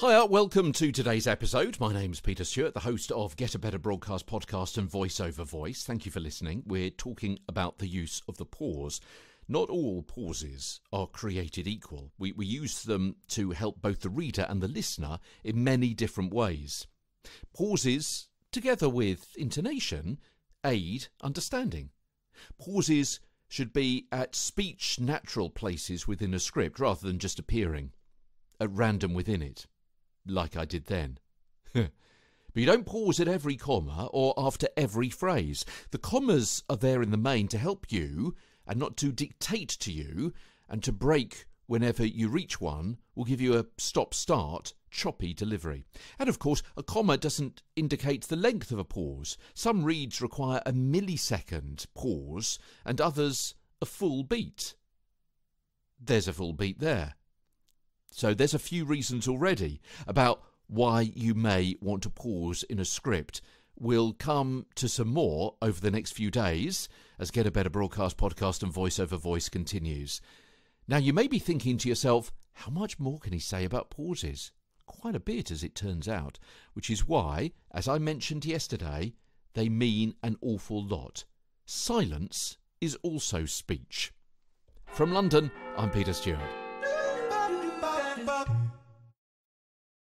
Hiya, welcome to today's episode. My name's Peter Stewart, the host of Get a Better Broadcast podcast and Voice Over Voice. Thank you for listening. We're talking about the use of the pause. Not all pauses are created equal. We, we use them to help both the reader and the listener in many different ways. Pauses, together with intonation, aid understanding. Pauses should be at speech natural places within a script rather than just appearing at random within it like I did then. but you don't pause at every comma or after every phrase. The commas are there in the main to help you and not to dictate to you, and to break whenever you reach one will give you a stop start, choppy delivery. And of course, a comma doesn't indicate the length of a pause. Some reads require a millisecond pause, and others a full beat. There's a full beat there. So there's a few reasons already about why you may want to pause in a script. We'll come to some more over the next few days as Get a Better Broadcast podcast and Voice Over Voice continues. Now, you may be thinking to yourself, how much more can he say about pauses? Quite a bit, as it turns out, which is why, as I mentioned yesterday, they mean an awful lot. Silence is also speech. From London, I'm Peter Stewart. Bop.